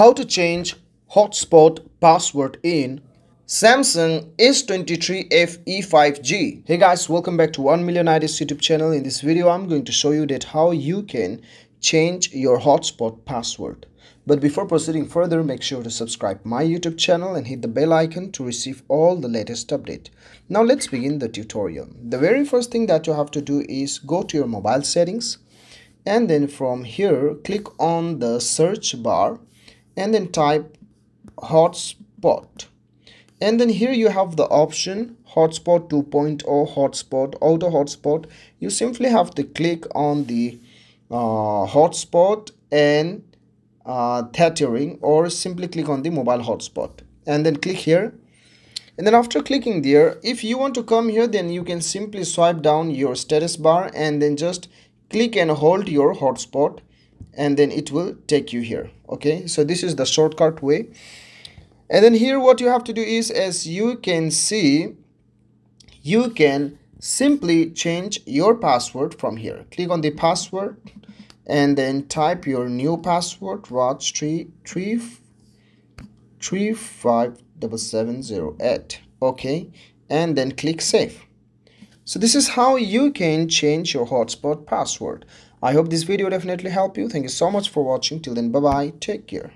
How to change hotspot password in Samsung S23FE 5G. Hey guys, welcome back to 1 Million Ideas YouTube channel. In this video, I'm going to show you that how you can change your hotspot password. But before proceeding further, make sure to subscribe my YouTube channel and hit the bell icon to receive all the latest update. Now let's begin the tutorial. The very first thing that you have to do is go to your mobile settings and then from here click on the search bar and then type hotspot. And then here you have the option hotspot 2.0 hotspot auto hotspot. You simply have to click on the uh, hotspot and uh, tethering or simply click on the mobile hotspot. And then click here. And then after clicking there if you want to come here then you can simply swipe down your status bar and then just click and hold your hotspot and then it will take you here okay? So this is the shortcut way. And then here what you have to do is as you can see you can simply change your password from here. Click on the password and then type your new password watch three three three five double seven zero eight okay? And then click save so this is how you can change your hotspot password. I hope this video definitely helped you. Thank you so much for watching. Till then bye bye take care